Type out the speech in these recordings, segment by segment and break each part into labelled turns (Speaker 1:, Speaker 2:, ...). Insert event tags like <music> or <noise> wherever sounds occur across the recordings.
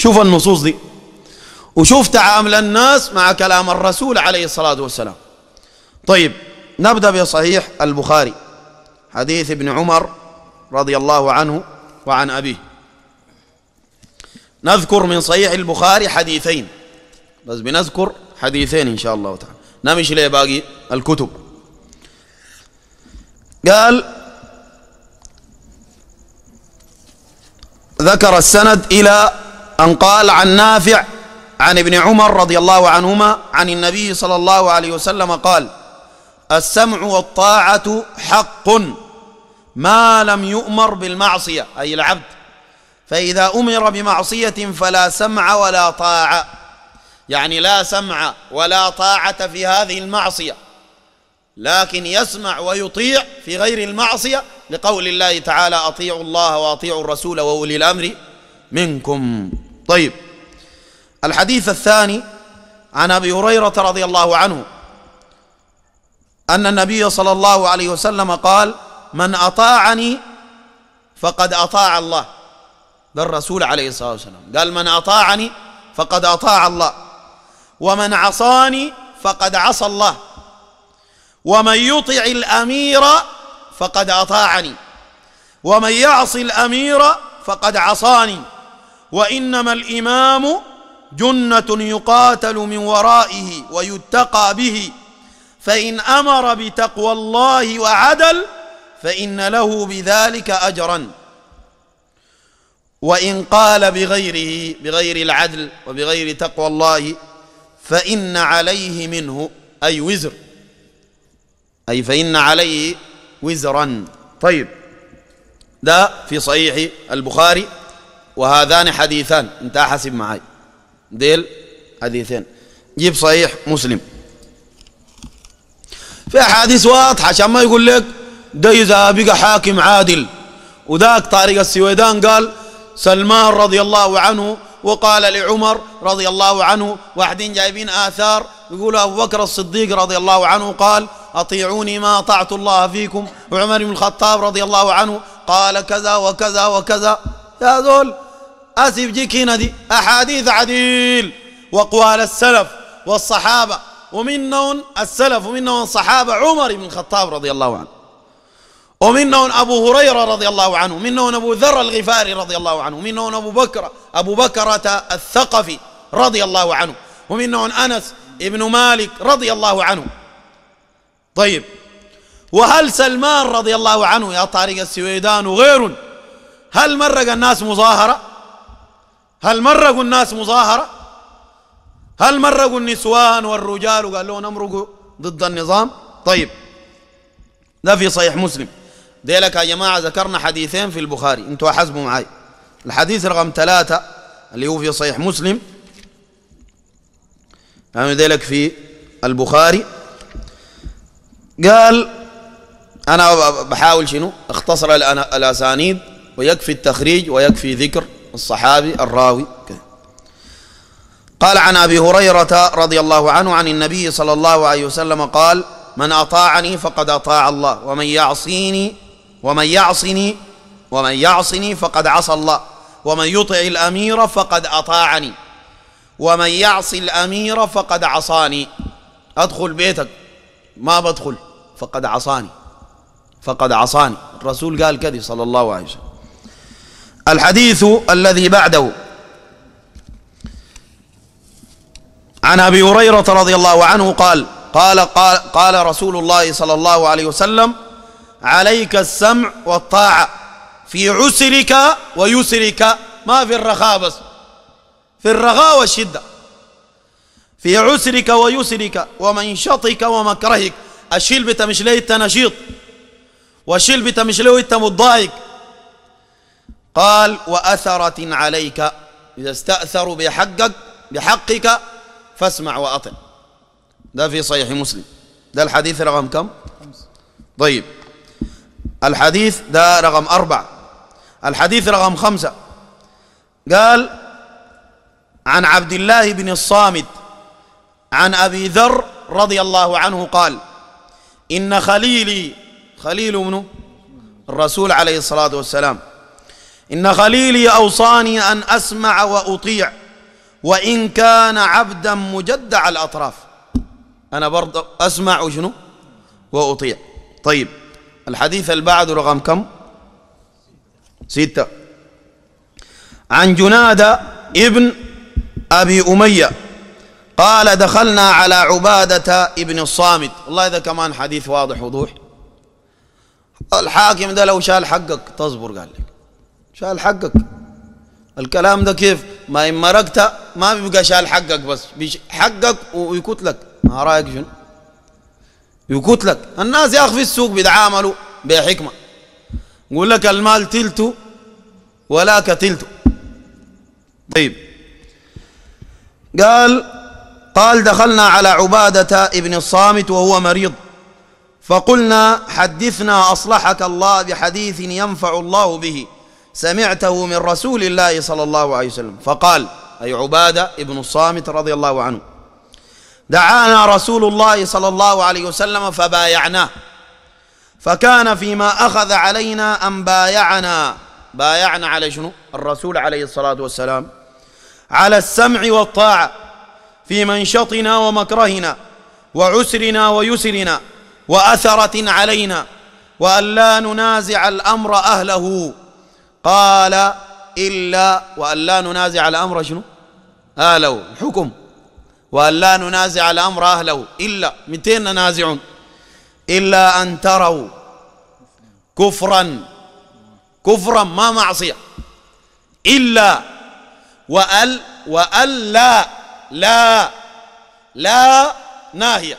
Speaker 1: شوف النصوص دي. وشوف تعامل الناس مع كلام الرسول عليه الصلاة والسلام. طيب نبدأ بصحيح البخاري. حديث ابن عمر رضي الله عنه وعن أبيه. نذكر من صحيح البخاري حديثين. بس بنذكر حديثين إن شاء الله تعالى. نمشي ليه باقي؟ الكتب. قال ذكر السند إلى أن قال عن نافع عن ابن عمر رضي الله عنهما عن النبي صلى الله عليه وسلم قال السمع والطاعة حق ما لم يؤمر بالمعصية. أي العبد فإذا أمر بمعصية فلا سمع ولا طاعة. يعني لا سمع ولا طاعة في هذه المعصية لكن يسمع ويطيع في غير المعصية. لقول الله تعالى أطيعوا الله وأطيعوا الرسول وأولي الأمر منكم. طيب. الحديث الثاني عن أبي هريرة رضي الله عنه أن النبي صلى الله عليه وسلم قال من أطاعني فقد أطاع الله. ده الرسول عليه الصلاة والسلام. قال من أطاعني فقد أطاع الله. ومن عصاني فقد عصى الله. ومن يطع الأمير فقد أطاعني. ومن يعص الأمير فقد عصاني. وإنما الإمام جنة يقاتل من ورائه ويتقى به. فإن أمر بتقوى الله وعدل فإن له بذلك أجرا. وإن قال بغيره بغير العدل وبغير تقوى الله فإن عليه منه أي وزر. أي فإن عليه وزرا. طيب ده في صحيح البخاري. وهذان حديثان. انت حسب معي ديل حديثين. جيب صحيح مسلم. في أحاديث واضحة. عشان ما يقول لك ده إذا بقى حاكم عادل. وذاك طارق السويدان قال سلمان رضي الله عنه وقال لعمر رضي الله عنه واحدين جايبين آثار. يقول أبو بكر الصديق رضي الله عنه قال أطيعوني ما أطعت الله فيكم. وعمر بن الخطاب رضي الله عنه قال كذا وكذا وكذا. يا ذول أسف جيك هنا دي أحاديث عديل. وأقوال السلف والصحابة. ومنهم السلف ومنهم الصحابة عمر بن الخطاب رضي الله عنه. ومنهم أبو هريرة رضي الله عنه. منهم أبو ذر الغفاري رضي الله عنه. منهم أبو بكر أبو بكرة الثقفي رضي الله عنه. ومنهم أنس ابن مالك رضي الله عنه. طيب. وهل سلمان رضي الله عنه يا طارق السويدان وغيره هل مرق الناس مظاهرة؟ هل مرقوا الناس مظاهرة؟ هل مرقوا النسوان والرجال وقال لهم امرقوا ضد النظام؟ طيب ده في صحيح مسلم. ديلك يا جماعة ذكرنا حديثين في البخاري أنتوا حسبوا معي الحديث رقم ثلاثة اللي هو في صحيح مسلم. يعني ديلك في البخاري. قال أنا بحاول شنو؟ أختصر الأسانيد ويكفي التخريج ويكفي ذكر. الصحابي الراوي. قال عن أبي هريرة رضي الله عنه عن النبي صلى الله عليه وسلم قال من أطاعني فقد أطاع الله ومن يعصيني ومن يعصني ومن يعصني فقد عصى الله ومن يطع الأمير فقد أطاعني ومن يعصي الأمير فقد عصاني. أدخل بيتك. ما بدخل. فقد عصاني. فقد عصاني. الرسول قال كذي صلى الله عليه وسلم. الحديث الذي بعده. عن أبي هريرة رضي الله عنه قال قال قال, قال رسول الله صلى الله عليه وسلم عليك السمع والطاعة في عسرك ويسرك ما في الرخاء بس في الرخاء والشدة في عسرك ويسرك ومنشطك ومكرهك الشيل بتمش ليه انت نشيط والشيل بتمش له انت متضايق قال وأثرة عليك إذا استأثروا بحقك بحقك فاسمع وأطع ده في صحيح مسلم. ده الحديث رقم كم؟ طيب. الحديث ده رقم أربع. الحديث رقم خمسة. قال عن عبد الله بن الصامت عن أبي ذر رضي الله عنه قال إن خليلي خليل منه الرسول عليه الصلاة والسلام إن خليلي أوصاني أن أسمع وأطيع وإن كان عبدا مجدع الأطراف. أنا برضه أسمع وشنو؟ وأطيع. طيب الحديث البعد رقم كم؟ ستة. عن جنادة ابن أبي أمية قال دخلنا على عبادة ابن الصامت. والله إذا كمان حديث واضح وضوح. الحاكم ده لو شال حقك تصبر قال لك. شال حقك. الكلام ده كيف؟ ما إن مرقت ما بيبقى شال حقك بس حقك ويكتلك ما رأيك شنو؟ يكتلك الناس يا أخي في السوق بيتعاملوا بحكمة. يقول لك المال تلته ولا كتلته طيب. قال قال دخلنا على عبادة ابن الصامت وهو مريض. فقلنا حدثنا أصلحك الله بحديث ينفع الله به. سمعته من رسول الله صلى الله عليه وسلم. فقال أي عبادة ابن الصامت رضي الله عنه دعانا رسول الله صلى الله عليه وسلم فبايعناه. فكان فيما أخذ علينا أن بايعنا. بايعنا على شنو؟ الرسول عليه الصلاة والسلام. على السمع والطاعة في منشطنا ومكرهنا وعسرنا ويسرنا وأثرة علينا وأن لا ننازع الأمر أهله. قال إلا وأن لا ننازع الأمر شنو؟ أهله الحكم. وأن لا ننازع الأمر أهله إلا. متين ننازعون إلا أن تروا كفرا. كفرا ما معصية. إلا وأل وألا لا لا ناهية.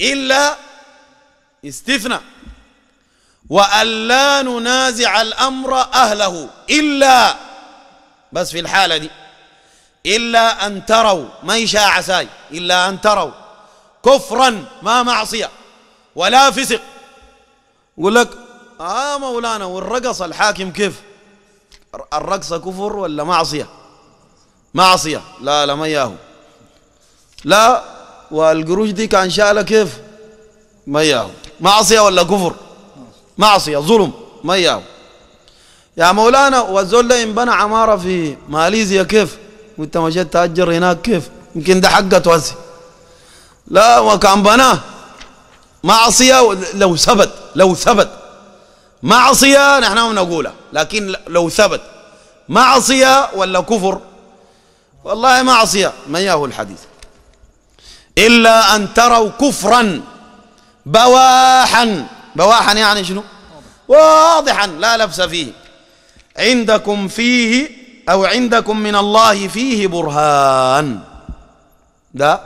Speaker 1: إلا استثنى وألا ننازع الأمر أهله إلا بس في الحالة دي إلا أن تروا ما يشاء عساي إلا أن تروا كفرا ما معصية ولا فسق. يقول لك آه مولانا والرقص الحاكم كيف؟ الرقصة كفر ولا معصية؟ معصية. لا لا ما ياهو. لا والقروش دي كان شالة كيف؟ ما ياهو. معصية ولا كفر؟ معصية ظلم ما ياهو يا مولانا والزول ده بنى عمارة في ماليزيا كيف؟ وانت مشيت تأجر هناك كيف؟ يمكن ده حقه توسي لا وكان بناه. معصية لو ثبت لو ثبت. معصية نحن ما لكن لو ثبت. معصية ولا كفر؟ والله معصية. ما ياهو الحديث. إلا أن تروا كفرا بواحا. بواحا يعني شنو؟ واضحا لا لبس فيه. عندكم فيه أو عندكم من الله فيه برهان. ده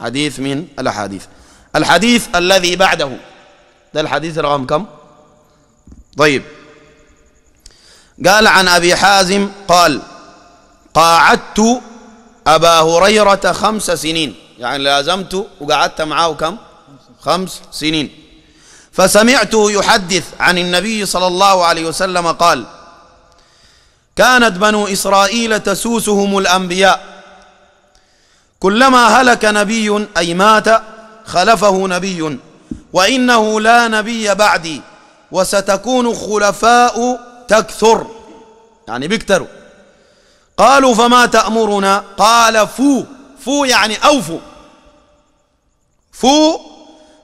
Speaker 1: حديث من الأحاديث. الحديث الذي بعده. ده الحديث رقم كم؟ طيب. قال عن أبي حازم قال قاعدت أبا هريرة خمس سنين. يعني لازمت وقعدت معه كم؟ خمس سنين. فسمعته يحدث عن النبي صلى الله عليه وسلم قال كانت بنو إسرائيل تسوسهم الأنبياء. كلما هلك نبي أي مات خلفه نبي وإنه لا نبي بعدي وستكون خلفاء تكثر. يعني بيكتروا. قالوا فما تأمرنا؟ قال فو فو يعني أوفوا. فو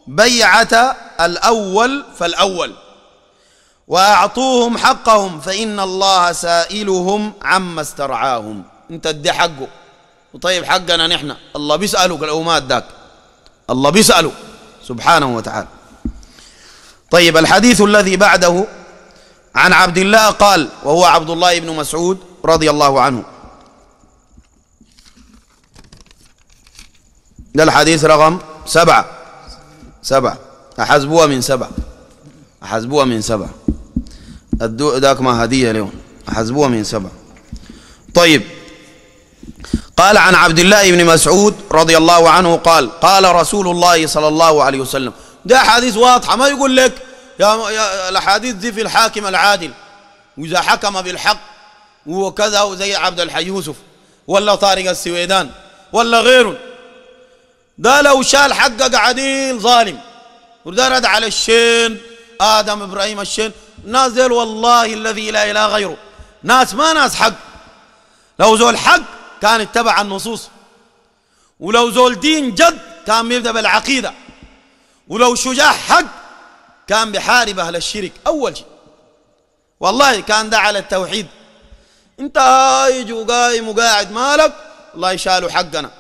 Speaker 1: بيعة الأول فالأول. وأعطوهم حقهم فإن الله سائلهم عما استرعاهم. انت ادي حقه. وطيب حقنا نحن. الله بيسألك لو ما اداك الله بيسأله سبحانه وتعالى. طيب الحديث الذي بعده عن عبد الله قال وهو عبد الله بن مسعود رضي الله عنه. ده الحديث رقم سبعة. سبعة. أحسبوها من سبعة أحسبوها من سبعة الدو ذاك ما هدية اليوم. أحسبوها من سبعة طيب. قال عن عبد الله بن مسعود رضي الله عنه قال قال رسول الله صلى الله عليه وسلم. ده حديث واضحة ما يقول لك يا, يا الأحاديث دي في الحاكم العادل. وإذا حكم بالحق وكذا وزي عبد الحي يوسف ولا طارق السويدان ولا غيره. ده لو شال حقه عديل ظالم. وده رد على الشين آدم إبراهيم الشين. نازل والله الذي لا إله غيره. ناس ما ناس حق. لو زول حق كان اتبع النصوص. ولو زول دين جد كان بيبدأ بالعقيدة. ولو شجاع حق كان بحارب أهل الشرك. أول شيء. والله كان ده على التوحيد. انت هايج وقايم وقاعد مالك الله شالوا حقنا.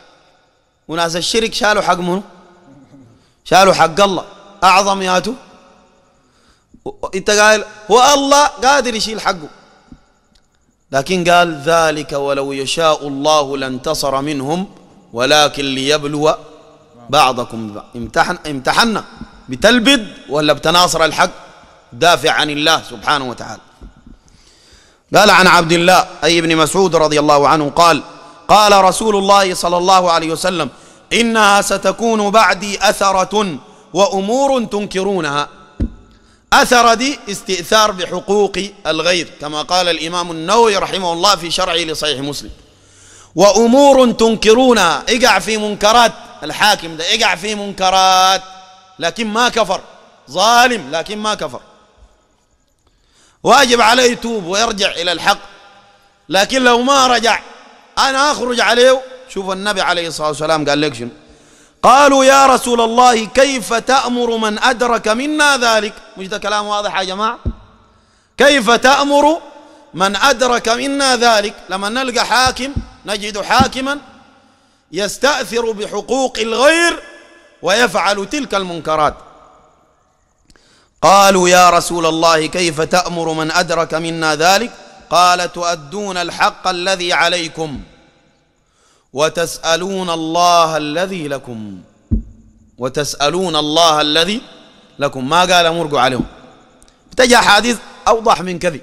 Speaker 1: وناس الشرك شالوا حق منه شالوا حق الله. أعظم ياتو. إنت قال هو الله قادر يشيل حقه. لكن قال ذلك ولو يشاء الله لانتصر منهم ولكن ليبلو بعضكم امتحن امتحنا بتلبد ولا بتناصر الحق؟ دافع عن الله سبحانه وتعالى. قال عن عبد الله أي ابن مسعود رضي الله عنه قال قال رسول الله صلى الله عليه وسلم إنها ستكون بعدي أثرة وأمور تنكرونها. أثر دي استئثار بحقوق الغير كما قال الإمام النووي رحمه الله في شرعه لصحيح مسلم. وأمور تنكرونها اقع في منكرات الحاكم ده اقع في منكرات لكن ما كفر ظالم لكن ما كفر. واجب عليه يتوب ويرجع إلى الحق لكن لو ما رجع أنا أخرج عليه. شوف النبي عليه الصلاة والسلام قال لك شنو؟ قالوا يا رسول الله كيف تأمر من أدرك منا ذلك؟ مش ده كلام واضح يا جماعة؟ كيف تأمر من أدرك منا ذلك؟ لما نلقى حاكم نجد حاكما يستأثر بحقوق الغير ويفعل تلك المنكرات. قالوا يا رسول الله كيف تأمر من أدرك منا ذلك؟ قال تؤدون الحق الذي عليكم. وتسألون الله الذي لكم وتسألون الله الذي لكم. ما قال مرقوا عليهم؟ تجي حديث أوضح من كذي.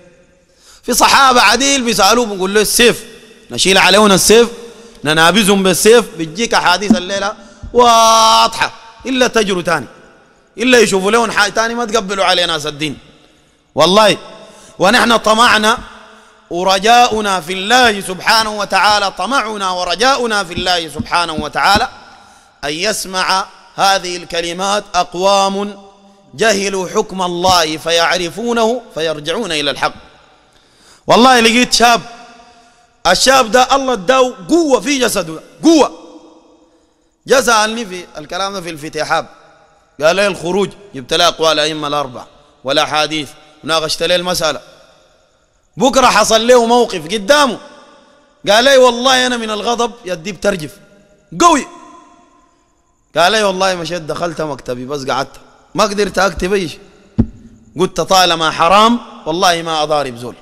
Speaker 1: في صحابة عديل بيسألوه بيقول له السيف نشيل عليهم السيف ننابزهم بالسيف بتجيك أحاديث الليلة واضحة إلا تجروا تاني إلا يشوفوا لهم حاجة تاني ما تقبلوا عليه ناس الدين. والله ونحن طمعنا ورجاؤنا في الله سبحانه وتعالى طمعنا ورجاؤنا في الله سبحانه وتعالى أن يسمع هذه الكلمات أقوام جهلوا حكم الله فيعرفونه فيرجعون إلى الحق. والله لقيت شاب الشاب ده الله اداه قوة في جسده قوة. جاء سألني في الكلام ده في الفتحاب قال لي الخروج جبت لي أقوال الأئمة الأربع ولا حديث ناقشت لي المسألة. بكرة حصل له موقف قدامه. قال لي والله أنا من الغضب يدي بترجف. قوي. قال لي والله مشيت دخلت مكتبي بس قعدت. ما قدرت أكتب أي شيء قلت طالما حرام والله ما أضارب زول.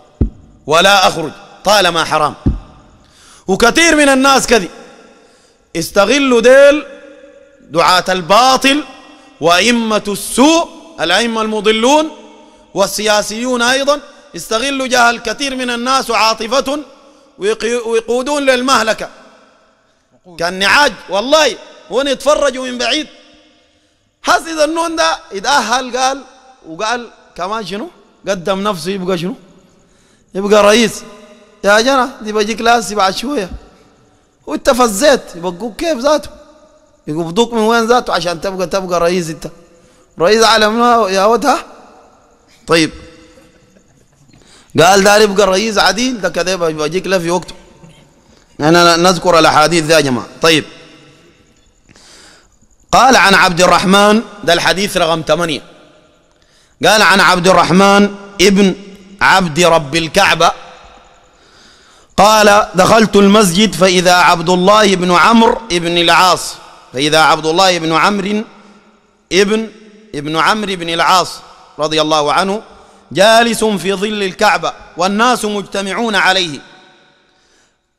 Speaker 1: ولا أخرج طالما حرام. وكثير من الناس كذي. استغلوا ديل دعاة الباطل وأئمة السوء الأئمة المضلون والسياسيون أيضا. استغلوا جاه الكثير من الناس وعاطفة ويقودون للمهلكة. كالنعاج والله هون يتفرجوا من بعيد. حس إذا النون ده يتأهل قال وقال كمان شنو؟ قدم نفسه يبقى شنو؟ يبقى رئيس. يا جنا دي بجيك لاسي بعد شوية. وانت فزيت يبقوك كيف ذاته؟ يقبضوك من وين ذاته؟ عشان تبقى تبقى رئيس أنت. رئيس عالم يا ودها طيب. قال دار يبقى الرئيس عديل ده كذا بيجيك له في وقته. أنا نذكر الأحاديث ذا يا جماعة. طيب. قال عن عبد الرحمن ده الحديث رقم ثمانية. قال عن عبد الرحمن ابن عبد رب الكعبة. قال دخلت المسجد فإذا عبد الله بن عمرو بن العاص. فإذا عبد الله بن عمرو ابن ابن عمرو بن العاص رضي الله عنه. جالس في ظل الكعبة والناس مجتمعون عليه.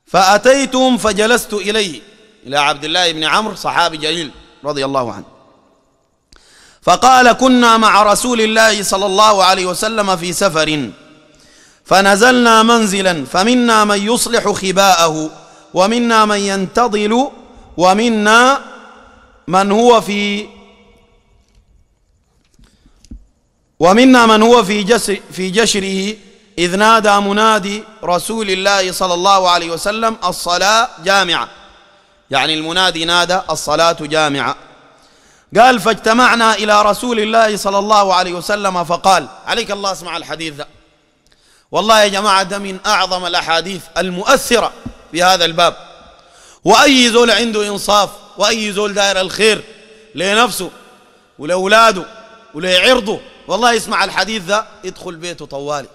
Speaker 1: فأتيتهم فجلست إليه. إلى عبد الله بن عمرو صحابي جليل رضي الله عنه. فقال كنا مع رسول الله صلى الله عليه وسلم في سفر. فنزلنا منزلا فمنا من يصلح خباءه ومنا من ينتظل ومنا من هو في ومنا من هو في جسر في جشره إذ نادى منادي رسول الله صلى الله عليه وسلم الصلاة جامعة. يعني المنادي نادى الصلاة جامعة. قال فاجتمعنا إلى رسول الله صلى الله عليه وسلم فقال عليك الله أسمع الحديث ذا. والله يا جماعة ده من أعظم الأحاديث المؤثرة في هذا الباب. وأي زول عنده إنصاف وأي زول داير الخير لنفسه ولأولاده ولعرضه والله يسمع الحديث ذا يدخل بيته طوالي.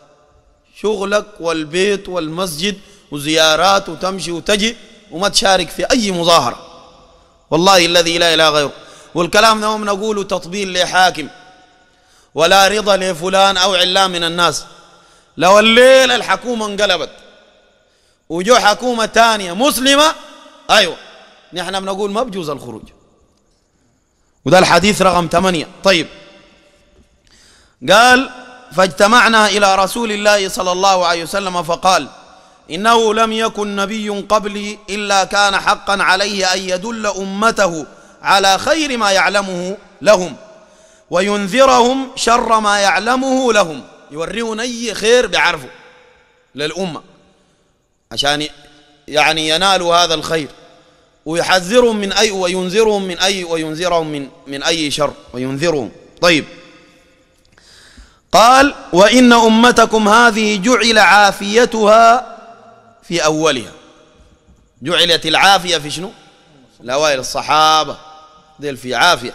Speaker 1: شغلك والبيت والمسجد وزيارات وتمشي وتجي وما تشارك في أي مظاهرة. والله الذي لا إله غيره. والكلام ده نقوله تطبيل لحاكم. ولا رضا لفلان أو علام من الناس. لو الليلة الحكومة انقلبت وجو حكومة تانية مسلمة أيوة نحن بنقول ما بجوز الخروج. وده الحديث رقم ثمانية. طيب قال فاجتمعنا إلى رسول الله صلى الله عليه وسلم فقال إنه لم يكن نبي قبلي إلا كان حقا عليه أن يدل أمته على خير ما يعلمه لهم وينذرهم شر ما يعلمه لهم. يوريهم أي خير بيعرفوا للأمة عشان يعني ينالوا هذا الخير. ويحذرهم من أي وينذرهم من أي وينذرهم من من أي شر. وينذرهم. طيب. قال وإن أمتكم هذه جعل عافيتها في أولها. جعلت العافية في شنو؟ الأوائل الصحابة. ديل في عافية.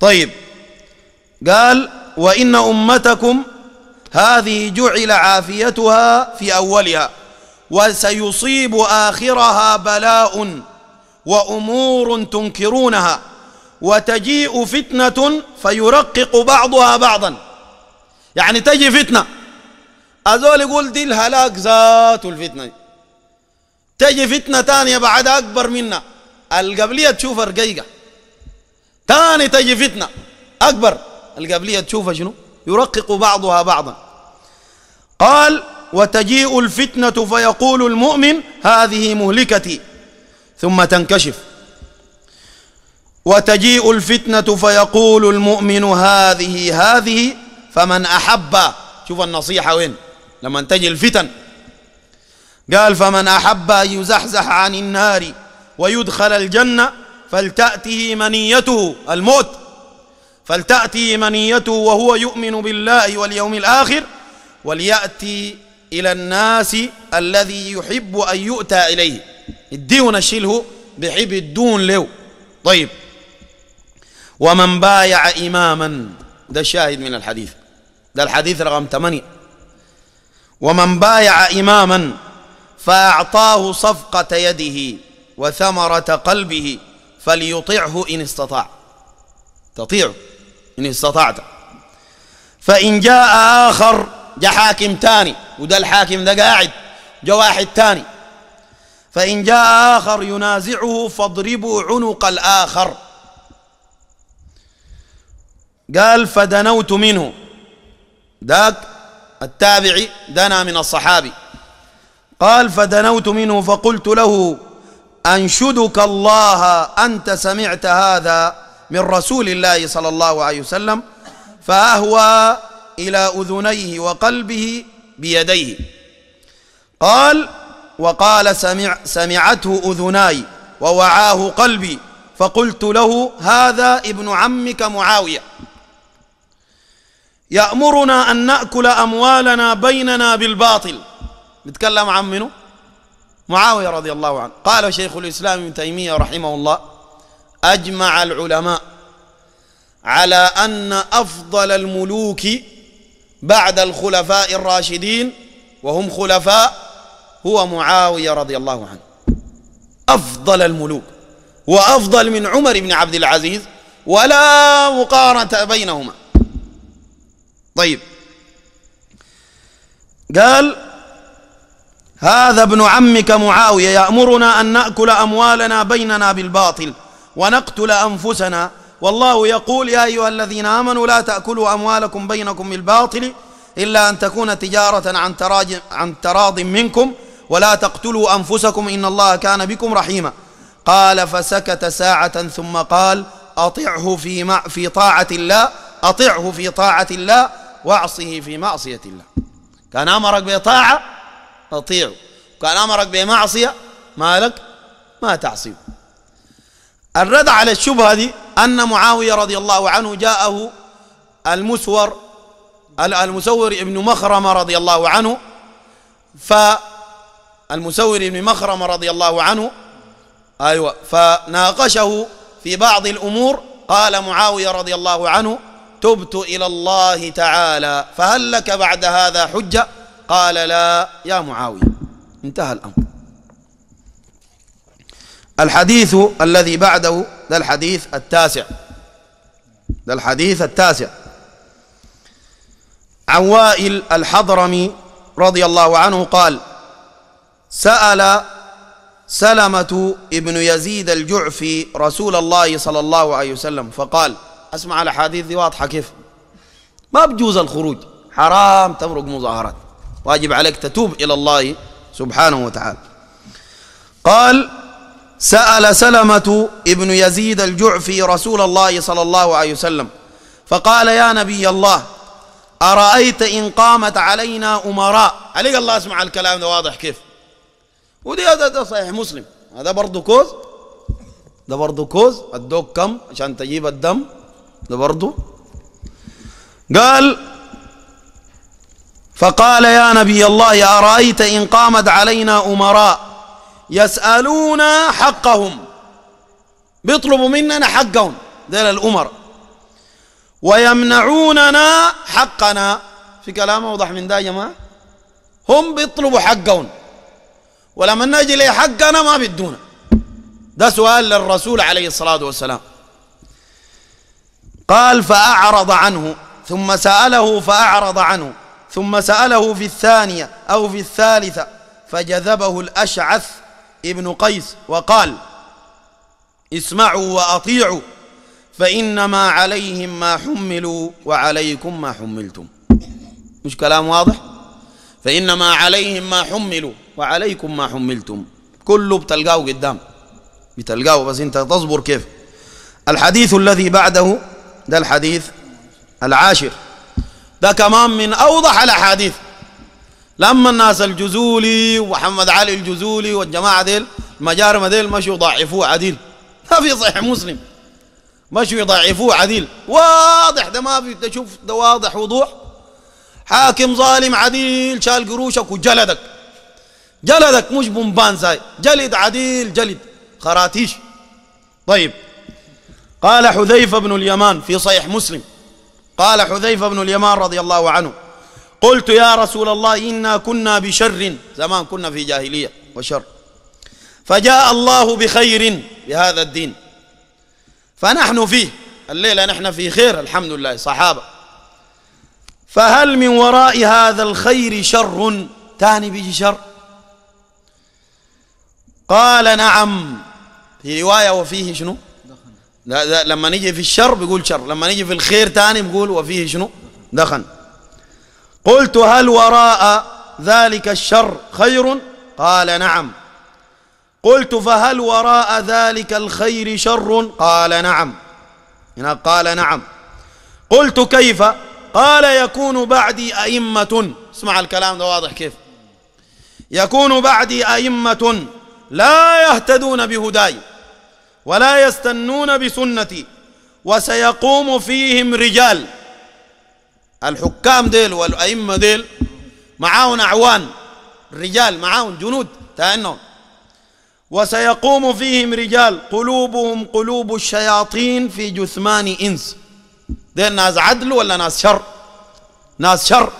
Speaker 1: طيب قال وإن أمتكم هذه جعل عافيتها في أولها وسيصيب آخرها بلاء وأمور تنكرونها. وتجيء فتنة فيرقق بعضها بعضا. يعني تجي فتنة. أزول يقول دي الهلاك ذات الفتنة. تجي فتنة تانية بعد أكبر منها القبلية تشوف رقيقة تاني تجي فتنة. أكبر. القبلية تشوفها شنو؟ يرقق بعضها بعضا. قال وتجيء الفتنة فيقول المؤمن هذه مهلكتي. ثم تنكشف. وتجيء الفتنة فيقول المؤمن هذه هذه فمن أحب. شوف النصيحة وين؟ لما تجي الفتن. قال فمن أحب أن يزحزح عن النار ويدخل الجنة فلتأته منيته الموت. فلتأتي منيته وهو يؤمن بالله واليوم الآخر وليأتي إلى الناس الذي يحب أن يؤتى إليه. الدين الشيله بحب الدون له طيب. ومن بايع إماما ده الشاهد من الحديث. ده الحديث رقم ثمانية. ومن بايع إماما فأعطاه صفقة يده وثمرة قلبه فليطعه إن استطاع. تطيعه إن استطعت. فإن جاء آخر جاء حاكم تاني وده الحاكم ده قاعد جاء واحد تاني فإن جاء آخر ينازعه فاضربوا عنق الآخر. قال فدنوت منه. ذاك التابعي دنا من الصحابي. قال فدنوت منه فقلت له أنشدك الله أنت سمعت هذا من رسول الله صلى الله عليه وسلم فأهوى إلى أذنيه وقلبه بيديه. قال وقال سمع سمعته أذناي ووعاه قلبي. فقلت له هذا ابن عمك معاوية. يأمرنا أن نأكل أموالنا بيننا بالباطل. نتكلم عن منه معاوية رضي الله عنه. قال شيخ الإسلام ابن تيمية رحمه الله أجمع العلماء على أن أفضل الملوك بعد الخلفاء الراشدين وهم خلفاء هو معاوية رضي الله عنه. أفضل الملوك وأفضل من عمر بن عبد العزيز ولا مقارنة بينهما. طيب. قال هذا ابن عمك معاوية يأمرنا أن نأكل أموالنا بيننا بالباطل ونقتل أنفسنا. والله يقول يا أيها الذين آمنوا لا تأكلوا أموالكم بينكم بالباطل إلا أن تكون تجارة عن تراج عن تراض منكم ولا تقتلوا أنفسكم إن الله كان بكم رحيما. قال فسكت ساعة ثم قال أطعه في في طاعة الله أطعه في طاعة الله واعصه في معصية الله. كان أمرك بطاعة أطيعه كان أمرك بمعصية؟ مالك؟ ما تعصيه. الرد على الشبهة دي أن معاوية رضي الله عنه جاءه المسور المسور ابن مخرمة رضي الله عنه. فالمسور ابن مخرمة رضي الله عنه أيوة فناقشه في بعض الأمور. قال معاوية رضي الله عنه تبت إلى الله تعالى فهل لك بعد هذا حجة؟ قال لا يا معاوية انتهى الأمر. الحديث الذي بعده ده الحديث التاسع. ده الحديث التاسع. عن وائل الحضرمي رضي الله عنه قال سأل سلمة ابن يزيد الجعفي رسول الله صلى الله عليه وسلم فقال أسمع الأحاديث دي واضحة كيف؟ ما بجوز الخروج. حرام تمرق مظاهرات. واجب عليك تتوب إلى الله سبحانه وتعالى. قال سأل سلمة ابن يزيد الجعفي رسول الله صلى الله عليه وسلم فقال يا نبي الله أرأيت إن قامت علينا أمراء؟ عليك الله أسمع الكلام ده واضح كيف؟ ودي هذا ده صحيح مسلم. هذا برضه كوز؟ ده برضه كوز؟ ادوك كم؟ عشان تجيب الدم. ده برضه قال فقال يا نبي الله أرأيت إن قامت علينا أمراء يسألون حقهم؟ بيطلبوا مننا حقهم ذيل الأمر. ويمنعوننا حقنا. في كلام أوضح من ده يا جماعة؟ هم بيطلبوا حقهم. ولما نجي لي حقنا ما بدونا. ده سؤال للرسول عليه الصلاة والسلام. قال فأعرض عنه ثم سأله فأعرض عنه ثم سأله في الثانية أو في الثالثة فجذبه الأشعث ابن قيس وقال اسمعوا وأطيعوا فإنما عليهم ما حملوا وعليكم ما حملتم. مش كلام واضح؟ فإنما عليهم ما حملوا وعليكم ما حملتم. كله بتلقاه قدام. بتلقاه بس أنت تصبر كيف؟ الحديث الذي بعده ده الحديث العاشر. ده كمان من أوضح الأحاديث. لما الناس الجزولي ومحمد علي الجزولي والجماعة ديل المجارم ديل مشوا يضعفوه عديل. ما في صحيح مسلم. مشوا يضعفوه عديل. واضح ده ما في. تشوف ده واضح وضوح. حاكم ظالم عديل شال قروشك وجلدك. جلدك مش بومبان زاي. جلد عديل جلد خراتيش. طيب قال حذيفة بن اليمان في صحيح مسلم. قال حذيفة بن اليمان رضي الله عنه. قلت يا رسول الله إنا كنا بشر زمان كنا في جاهلية وشر. فجاء الله بخير بهذا الدين. فنحن فيه الليلة نحن في خير الحمد لله صحابة. فهل من وراء هذا الخير شر؟ تاني بيجي شر. قال نعم في رواية وفيه شنو؟ لا لا لما نيجي في الشر بيقول شر لما نيجي في الخير تاني بيقول وفيه شنو؟ دخن. قلت هل وراء ذلك الشر خير؟ قال نعم. قلت فهل وراء ذلك الخير شر؟ قال نعم. هنا قال نعم. قلت كيف؟ قال يكون بعدي أئمة. اسمع الكلام ده واضح كيف. يكون بعدي أئمة لا يهتدون بهداي. ولا يستنون بسنتي وسيقوم فيهم رجال. الحكام ديل والأئمة ديل معاهم أعوان رجال معاهم جنود تأنهم وسيقوم فيهم رجال قلوبهم قلوب الشياطين في جثمان إنس. ديل ناس عدل ولا ناس شر؟ ناس شر.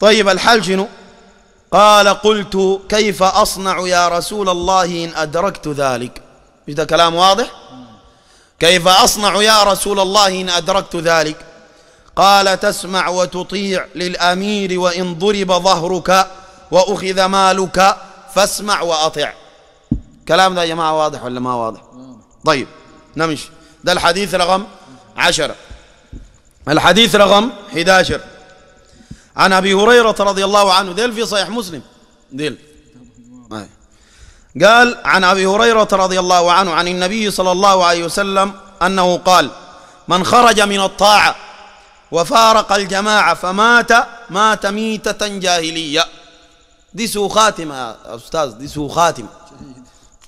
Speaker 1: طيب الحال شنو؟ قال قلت كيف أصنع يا رسول الله إن أدركت ذلك؟ مش ده كلام واضح؟ كيف أصنع يا رسول الله إن أدركت ذلك؟ قال تسمع وتطيع للأمير وإن ضرب ظهرك وأخذ مالك فاسمع وأطع. كلام ده يا جماعة واضح ولا ما واضح؟ طيب نمشي. ده الحديث رقم عشرة. الحديث رقم 11 عن أبي هريرة رضي الله عنه ديل في صحيح مسلم. ديل. قال عن أبي هريرة رضي الله عنه عن النبي صلى الله عليه وسلم أنه قال من خرج من الطاعة وفارق الجماعة فمات مات ميتة جاهلية. دي سوء خاتمة يا أستاذ. دي سوء خاتمة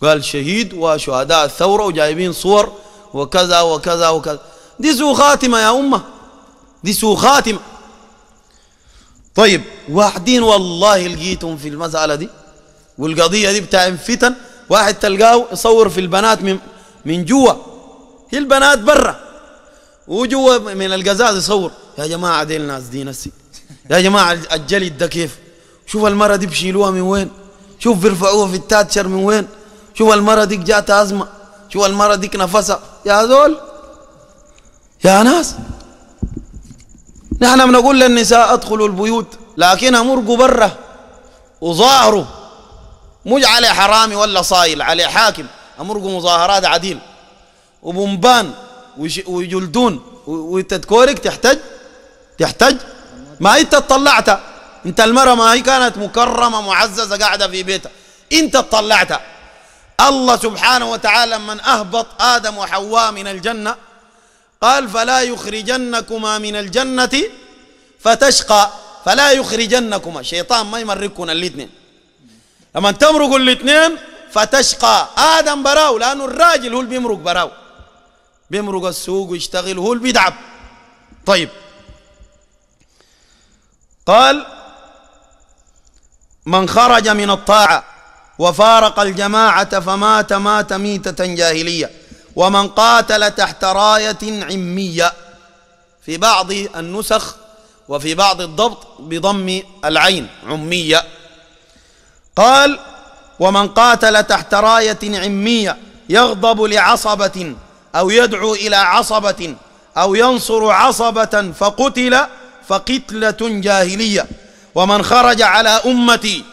Speaker 1: قال شهيد وشهداء الثورة وجايبين صور وكذا وكذا وكذا. دي سوء خاتمة يا أمة. دي سوء خاتمة طيب واحدين والله لقيتهم في المسألة دي. والقضية دي بتاع فتن واحد تلقاه يصور في البنات من من جوا. هي البنات برا. وجوا من القزاز يصور. يا جماعة دي الناس دي نسي. يا جماعة الجلد ده كيف؟ شوف المرة دي بشيلوها من وين؟ شوف بيرفعوها في التاتشر من وين؟ شوف المرة دي جاتها أزمة. شوف المرة ديك نفسها. يا زول. يا ناس. نحن بنقول للنساء ادخلوا البيوت لكن امرقوا برا. وظاهروا. مش عليه حرامي ولا صايل عليه حاكم. امرقوا مظاهرات عديل. وبومبان ويجلدون. وتتكورك تحتاج تحتاج ما إنت اطلعت. إنت المرأة ما هي كانت مكرمة معززة قاعدة في بيتها. إنت اطلعت. الله سبحانه وتعالى من أهبط آدم وحواء من الجنة قال فلا يخرجنكما من الجنة فتشقى فلا يخرجنكما. شيطان ما يمركنا الاثنين. لما تمرقوا الاثنين فتشقى. آدم براو لأنه الراجل هو اللي بيمرق براو. بيمرق السوق ويشتغل هو اللي بيدعب طيب. قال من خرج من الطاعة وفارق الجماعة فمات مات ميتة جاهلية ومن قاتل تحت راية عمية. في بعض النسخ وفي بعض الضبط بضم العين عمية. قال ومن قاتل تحت راية عمية يغضب لعصبة أو يدعو إلى عصبة أو ينصر عصبة فقتل فقتلة جاهلية ومن خرج على أمتي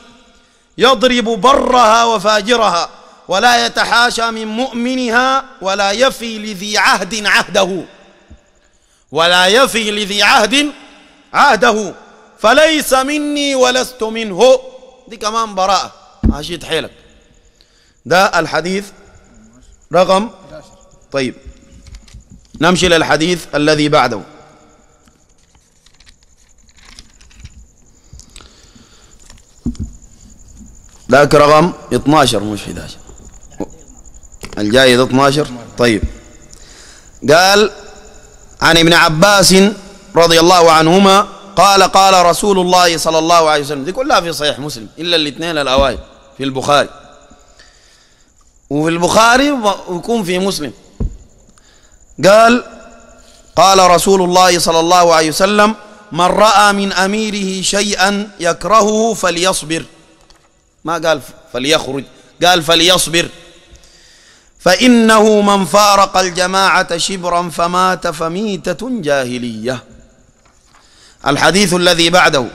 Speaker 1: يضرب برها وفاجرها ولا يتحاشى من مؤمنها ولا يفي لذي عهد عهده ولا يفي لذي عهد عهده فليس مني ولست منه. دي كمان براءة. عشيت حيلك ده الحديث رقم طيب. نمشي للحديث الذي بعده. ذاك رقم 12 مش 11 الجاي ده 12 طيب. قال عن ابن عباس رضي الله عنهما قال قال رسول الله صلى الله عليه وسلم دي كلها في صحيح مسلم إلا الاثنين الأوائل في البخاري. وفي البخاري ويكون في مسلم. قال قال رسول الله صلى الله عليه وسلم من رأى من أميره شيئا يكرهه فليصبر. ما قال فليخرج قال فليصبر. فإنه من فارق الجماعة شبرا فمات فميتة جاهلية. الحديث الذي بعده.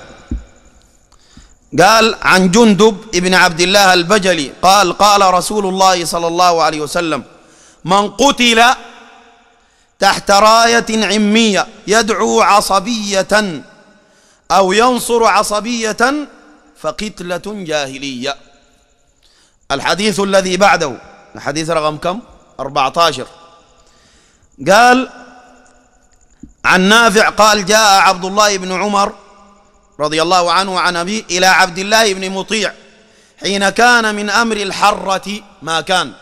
Speaker 1: قال عن جندب ابن عبد الله البجلي قال قال رسول الله صلى الله عليه وسلم من قتل تحت راية عمية يدعو عصبية أو ينصر عصبية فقتلة جاهلية. الحديث الذي بعده. الحديث رقم كم؟ 14 قال عن نافع قال جاء عبد الله بن عمر رضي الله عنه وعن أبيه إلى عبد الله بن مطيع حين كان من أمر الحرة ما كان.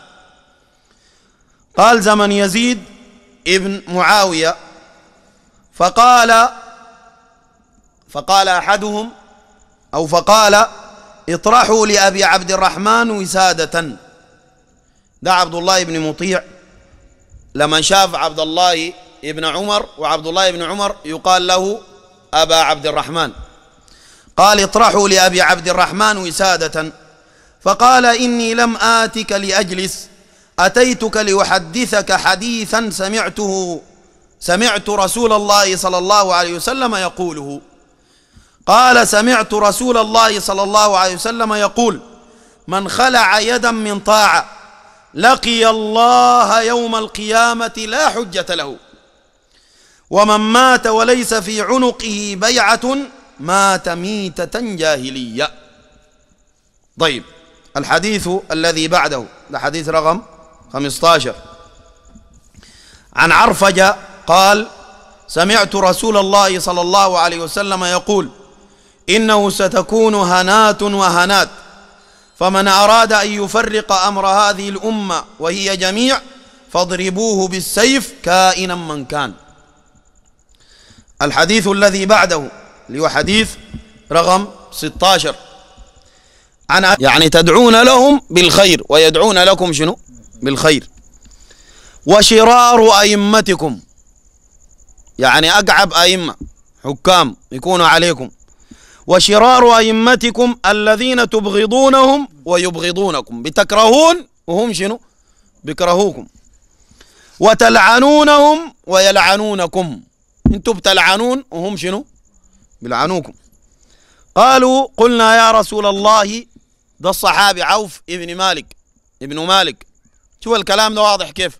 Speaker 1: قال زمن يزيد ابن معاوية فقال فقال أحدهم أو فقال اطرحوا لأبي عبد الرحمن وسادة. ده عبد الله بن مطيع لما شاف عبد الله ابن عمر وعبد الله بن عمر يقال له أبا عبد الرحمن. قال اطرحوا لأبي عبد الرحمن وسادة. فقال إني لم آتك لأجلس أتيتك لأحدثك حديثا سمعته سمعت رسول الله صلى الله عليه وسلم يقوله. قال سمعت رسول الله صلى الله عليه وسلم يقول من خلع يدا من طاعة لقي الله يوم القيامة لا حجة له. ومن مات وليس في عنقه بيعة مات ميتة جاهلية. طيب الحديث الذي بعده الحديث رقم 15 عن عرفجة قال سمعت رسول الله صلى الله عليه وسلم يقول إنه ستكون هنات وهنات فمن أراد أن يفرق أمر هذه الأمة وهي جميع فاضربوه بالسيف كائنا من كان. الحديث الذي بعده اللي هو حديث رقم 16 عن يعني تدعون لهم بالخير ويدعون لكم شنو؟ بالخير. وشرار أئمتكم. يعني أقعب أئمة حكام يكونوا عليكم. وشرار أئمتكم الذين تبغضونهم ويبغضونكم. بتكرهون وهم شنو؟ بيكرهوكم وتلعنونهم ويلعنونكم. أنتم بتلعنون وهم شنو؟ بيلعنوكم. قالوا قلنا يا رسول الله ده الصحابي عوف ابن مالك ابن مالك. شوف الكلام ده واضح كيف.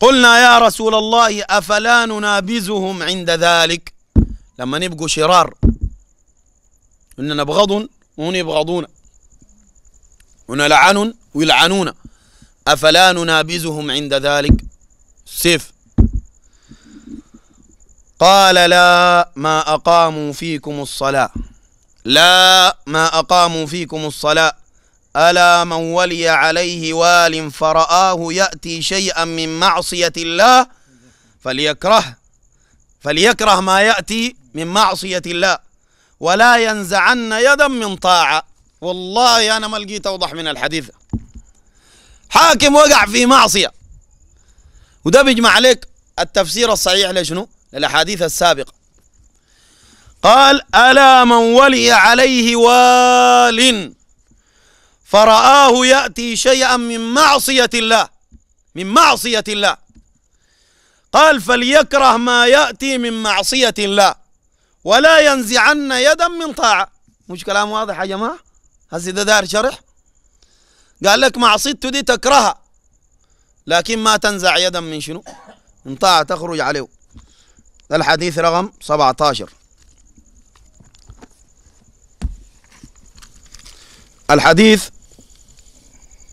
Speaker 1: قلنا يا رسول الله أفلا ننابزهم عند ذلك؟ لما نبقوا شرار. إن نبغضهم وهم يبغضون ونلعنهم ويلعنون أفلا ننابزهم عند ذلك؟ سيف. قال لا ما أقاموا فيكم الصلاة. لا ما أقاموا فيكم الصلاة. ألا من ولي عليه وال فرآه يأتي شيئا من معصية الله فليكره فليكره ما يأتي من معصية الله. ولا ينزعن يدا من طاعة. والله أنا ما لقيت أوضح من الحديث. حاكم وقع في معصية. وده بيجمع عليك التفسير الصحيح لشنو؟ للأحاديث السابقة. قال ألا من ولي عليه وال فرآه يأتي شيئا من معصية الله من معصية الله. قال فليكره ما يأتي من معصية الله ولا ينزعن يدا من طاعة. مش كلام واضح يا جماعة؟ هسي ده دار شرح؟ قال لك معصيته دي تكرهها لكن ما تنزع يدا من شنو؟ من طاعة تخرج عليه. الحديث رقم 17 الحديث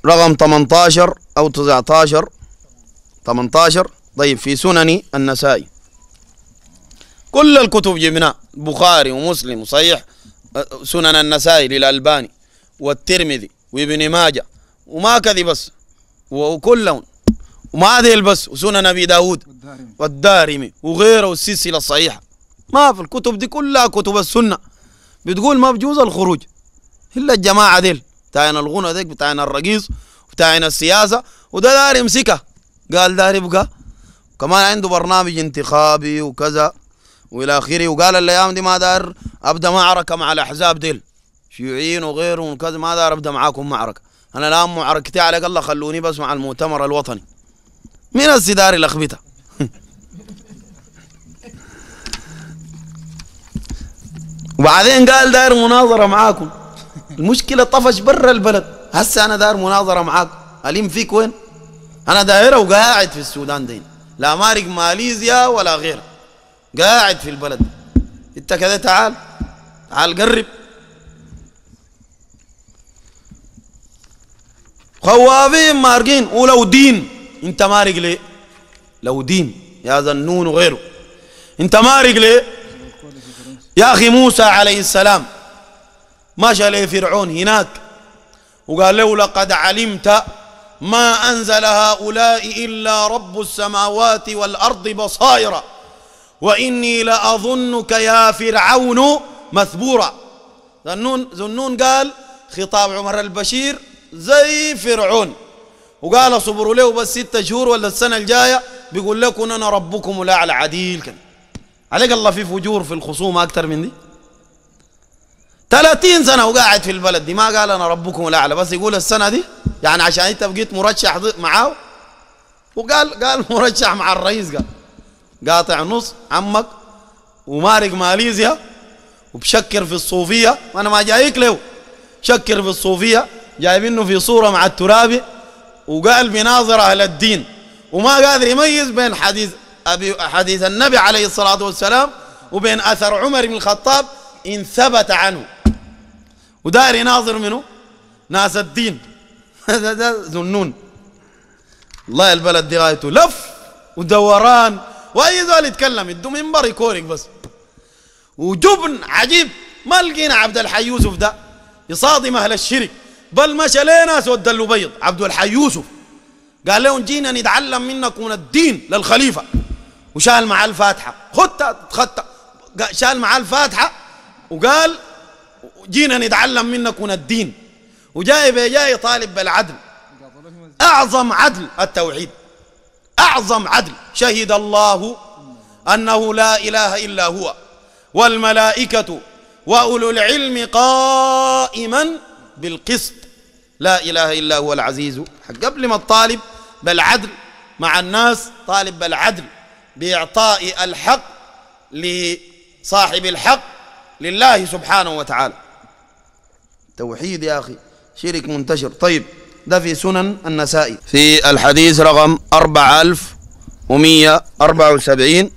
Speaker 1: رقم 18 أو 19 18 طيب في سنن النسائي كل الكتب جبناه البخاري ومسلم وصحيح سنن النسائي للألباني والترمذي وابن ماجه. وما كذي بس. وكلهم وما هذه بس وسنن أبي داود. والدارمي. وغيره والسلسلة الصحيحة. ما في الكتب دي كلها كتب السنة. بتقول ما بجوز الخروج. إلا الجماعة ديل. بتاعنا الغنى ديك بتاعنا الرقيص بتاعنا السياسة. وده دار يمسكها قال دار يبقى كمان عنده برنامج انتخابي وكذا. وإلى آخره. وقال الأيام دي ما دار أبدأ معركة مع الأحزاب ديل. شيوعيين وغيرهم وكذا. ما دار أبدأ معاكم معركة. أنا الآن معركتي عليك. الله خلوني بس مع المؤتمر الوطني. مين السداري الاخبته <laughs> وبعدين قال داير مناظرة معاكم. المشكلة طفش برا البلد. هسه أنا داير مناظرة معاكم. أليم فيك وين؟ أنا دايرة وقاعد في السودان دين. لا مارق ماليزيا ولا غيرها قاعد في البلد. إنت كذا تعال. تعال قرب. خوافين مارقين. ولو دين. انت مارق ليه لو دين يا ذنون وغيره. انت مارق ليه يا أخي موسى عليه السلام مشى لفرعون هناك. وقال له لقد علمت ما أنزل هؤلاء إلا رب السماوات والأرض بصائر وإني لأظنك يا فرعون مثبورا. ذنون ذنون قال خطاب عمر البشير زي فرعون. وقال صبروا له بس ستة شهور ولا السنة الجاية بيقول لكم أنا ربكم الأعلى عديل كان عليك الله في فجور في الخصومة أكثر من دي؟ 30 سنة وقاعد في البلد دي ما قال أنا ربكم الأعلى بس يقول السنة دي يعني عشان أنت بقيت مرشح معاه؟ وقال قال <laughs> مرشح مع الرئيس قال. قاطع نص عمك ومارق ماليزيا وبشكر في الصوفية وأنا ما جايك له. شكر في الصوفية جايبينه في صورة مع الترابي. وقال بناظر أهل الدين. وما قادر يميز بين حديث أبي حديث النبي عليه الصلاة والسلام وبين أثر عمر بن الخطاب إن ثبت عنه. ودار يناظر منه؟ ناس الدين. هذا <laughs> ذنون. الله البلد دي غايته لف ودوران. وأي زول يتكلم؟ يدو منبر يكورك بس. وجبن عجيب. ما لقينا عبد الحي يوسف ده يصادم أهل الشرك. بل مشى لنا سود البيض عبد الحي يوسف. قال لهم جينا نتعلم منكم الدين للخليفة. وشال معاه الفاتحة. خدت خدت شال معاه الفاتحة وقال جينا نتعلم منكم الدين. وجاي بجاي طالب بالعدل. أعظم عدل التوحيد. أعظم عدل. شهد الله أنه لا إله إلا هو. والملائكة وأولو العلم قائما بالقسط. لا إله إلا هو العزيز. قبل ما الطالب بالعدل مع الناس طالب بالعدل بإعطاء الحق لصاحب الحق لله سبحانه وتعالى. توحيد يا أخي شرك منتشر. طيب ده في سنن النسائي. في الحديث رقم أربعة ألف ومية أربعة وسبعين.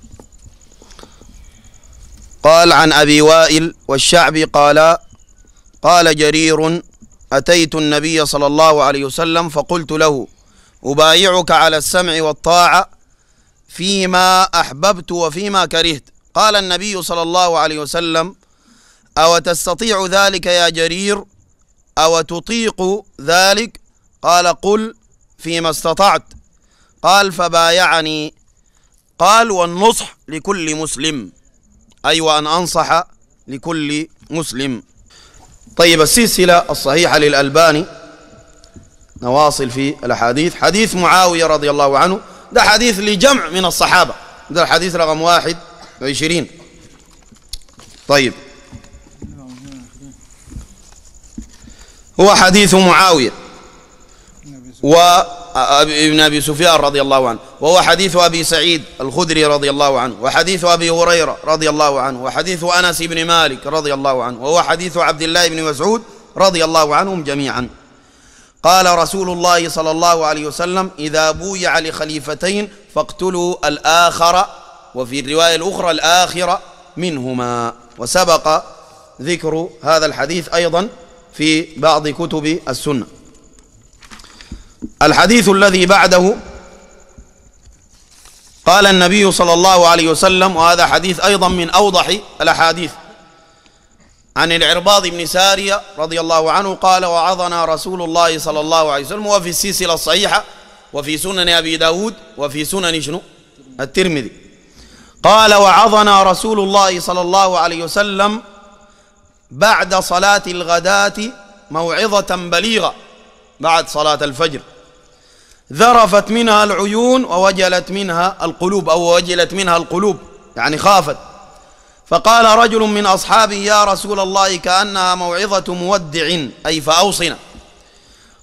Speaker 1: قال عن أبي وائل والشعبي قال قال جرير أتيت النبي صلى الله عليه وسلم فقلت له أبايعك على السمع والطاعة فيما أحببت وفيما كرهت. قال النبي صلى الله عليه وسلم أو تستطيع ذلك يا جرير؟ أو تطيق ذلك؟ قال قل فيما استطعت. قال فبايعني. قال والنصح لكل مسلم. أي وأن أنصح لكل مسلم. طيب السلسلة الصحيحة للألباني نواصل في الأحاديث. حديث معاوية رضي الله عنه ده حديث لجمع من الصحابة. ده الحديث رقم واحد وعشرين. طيب. هو حديث معاوية. وابن أبي سفيان رضي الله عنه وهو حديث أبي سعيد الخدري رضي الله عنه وحديث أبي هريرة رضي الله عنه وحديث أنس بن مالك رضي الله عنه وهو حديث عبد الله بن مسعود رضي الله عنهم جميعا. قال رسول الله صلى الله عليه وسلم إذا بويع لخليفتين فاقتلوا الآخر وفي الرواية الأخرى الآخرة منهما وسبق ذكر هذا الحديث أيضا في بعض كتب السنة. الحديث الذي بعده قال النبي صلى الله عليه وسلم وهذا حديث أيضا من أوضح الأحاديث. عن العرباض بن سارية رضي الله عنه قال وعظنا رسول الله صلى الله عليه وسلم وفي السلسلة الصحيحة وفي سنن أبي داود وفي سنن شنو؟ الترمذي. قال وعظنا رسول الله صلى الله عليه وسلم بعد صلاة الغداة موعظة بليغة. بعد صلاة الفجر. ذرفت منها العيون ووجلت منها القلوب أو وجلت منها القلوب يعني خافت. فقال رجل من أصحابه يا رسول الله كأنها موعظة مودع أي فأوصنا.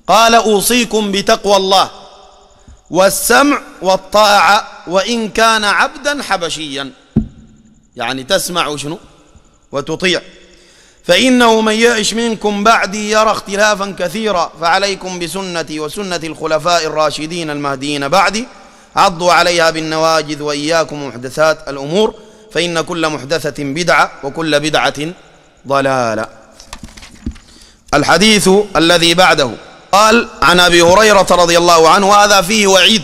Speaker 1: قال أوصيكم بتقوى الله والسمع والطاعة وإن كان عبدا حبشيا. يعني تسمع شنو؟ وتطيع. فإنه من يعش منكم بعدي يرى اختلافا كثيرا فعليكم بسنتي وسنة الخلفاء الراشدين المهديين بعدي. عضوا عليها بالنواجذ وإياكم محدثات الأمور فإن كل محدثة بدعة وكل بدعة ضلالة. الحديث الذي بعده قال عن أبي هريرة رضي الله عنه وهذا فيه وعيد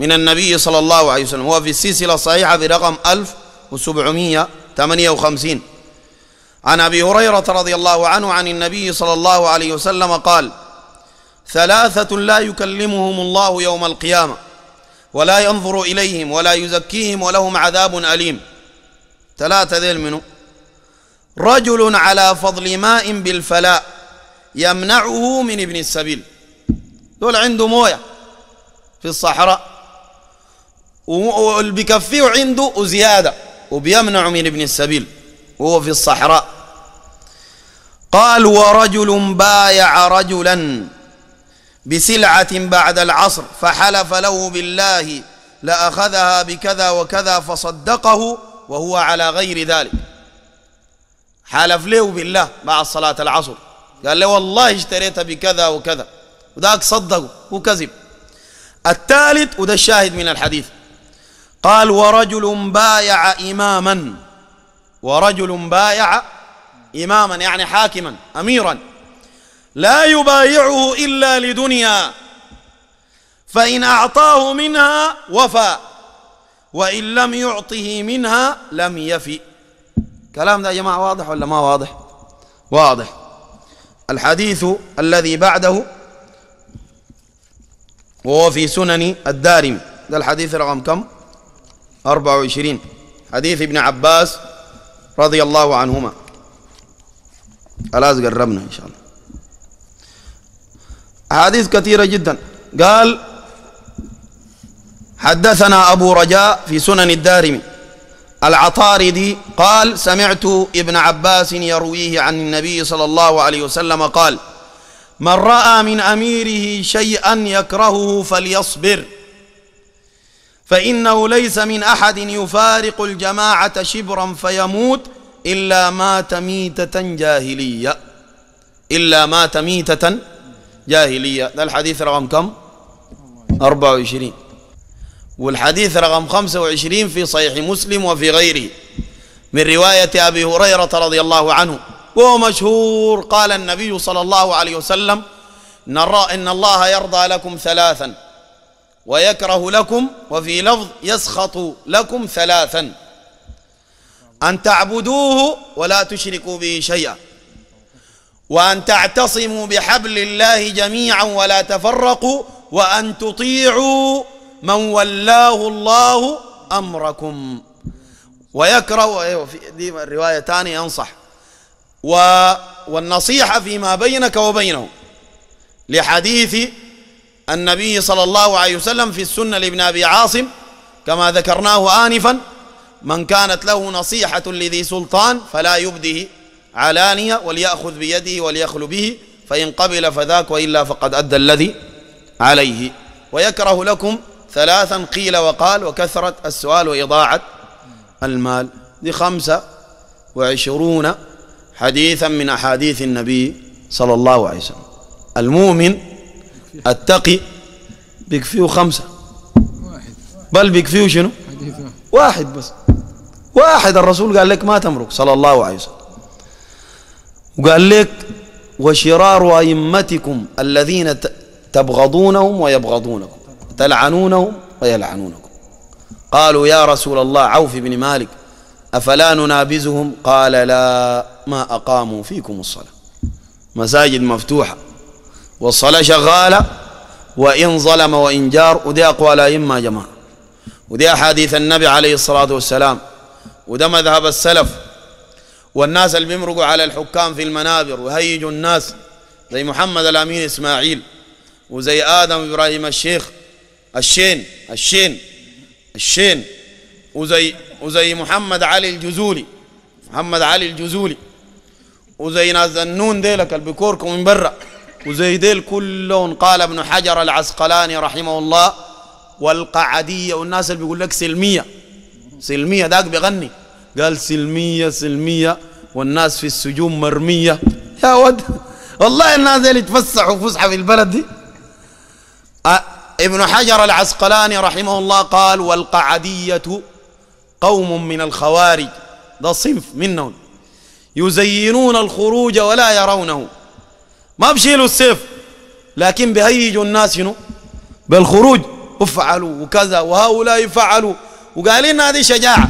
Speaker 1: من النبي صلى الله عليه وسلم هو في السلسلة الصحيحة برقم 1758 عن أبي هريرة رضي الله عنه عن النبي صلى الله عليه وسلم قال ثلاثة لا يكلمهم الله يوم القيامة ولا ينظر إليهم ولا يزكيهم ولهم عذاب أليم. ثلاثة ذيل منه رجل على فضل ماء بالفلاء يمنعه من ابن السبيل. دول عنده موية في الصحراء واللي عنده وزياده وبيمنع من ابن السبيل. وهو في الصحراء. قال ورجل بايع رجلا بسلعة بعد العصر فحلف له بالله لأخذها بكذا وكذا فصدقه وهو على غير ذلك. حلف له بالله بعد صلاة العصر. قال له والله اشتريتها بكذا وكذا. وذاك صدقه وكذب. الثالث وده الشاهد من الحديث. قال ورجل بايع إماما ورجل بايع إماما يعني حاكما أميرا. لا يبايعه إلا لدنيا. فإن أعطاه منها وفى وإن لم يعطه منها لم يفي. كلام ده يا جماعة واضح ولا ما واضح؟ واضح. الحديث الذي بعده وهو في سنن الدارم ده الحديث رقم كم؟ 24 حديث ابن عباس رضي الله عنهما. خلاص قربنا إن شاء الله. أحاديث كثيرة جدا. قال حدثنا أبو رجاء في سنن الدارمي. العطاردي قال سمعت ابن عباس يرويه عن النبي صلى الله عليه وسلم قال من رأى من أميره شيئا يكرهه فليصبر. فإنه ليس من أحد يفارق الجماعة شبرا فيموت إلا مات ميتة جاهلية. إلا مات ميتة جاهلية. ده الحديث رقم كم؟ 24 والحديث رقم 25 في صحيح مسلم وفي غيره. من رواية أبي هريرة رضي الله عنه. وهو مشهور. قال النبي صلى الله عليه وسلم إن الله يرضى لكم ثلاثا ويكره لكم وفي لفظ يسخط لكم ثلاثا. أن تعبدوه ولا تشركوا به شيئا. وأن تعتصموا بحبل الله جميعا ولا تفرقوا وأن تطيعوا من ولاه الله أمركم. ويكره أيوة في دي الرواية ثانية ينصح و والنصيحة فيما بينك وبينه لحديث النبي صلى الله عليه وسلم في السنة لابن أبي عاصم كما ذكرناه آنفا من كانت له نصيحة لذي سلطان فلا يبده علانية وليأخذ بيده وليخل به فإن قبل فذاك وإلا فقد أدى الذي عليه. ويكره لكم ثلاثا قيل وقال وكثرة السؤال وإضاعة المال. دي خمسة وعشرون حديثا من أحاديث النبي صلى الله عليه وسلم. المؤمن التقي بيكفيه خمسة. بل بيكفيه شنو؟ واحد بس. واحد الرسول قال لك ما تمرق صلى الله عليه وسلم. وقال لك وشرار أئمتكم الذين تبغضونهم ويبغضونكم تلعنونهم ويلعنونكم. قالوا يا رسول الله عوف بن مالك أفلا ننابزهم؟ قال لا ما أقاموا فيكم الصلاة. مساجد مفتوحة. والصلاة شغالة وإن ظلم وإن جار ودي أقوال أئمة جماعة. ودي أحاديث النبي عليه الصلاة والسلام. وده مذهب السلف. والناس اللي بيمرقوا على الحكام في المنابر وهيجوا الناس زي محمد الأمين إسماعيل وزي آدم إبراهيم الشيخ. الشين الشين الشين. وزي وزي محمد علي الجزولي محمد علي الجزولي. وزي ناس النون ديلك اللي بيكوركم من برا. وزي ديل كلهم قال ابن حجر العسقلاني رحمه الله والقعدية والناس اللي بيقول لك سلمية. سلمية ذاك بيغني. قال سلمية سلمية والناس في السجون مرمية. يا ود والله الناس اللي يتفسحوا فسحة في البلد دي. ابن حجر العسقلاني رحمه الله قال والقعدية قوم من الخوارج. ده صنف منهم. يزينون الخروج ولا يرونه. ما بشيلوا السيف. لكن بهيجوا الناس شنو؟ بالخروج. افعلوا وكذا وهؤلاء فعلوا. وقال لنا هذه شجاعة.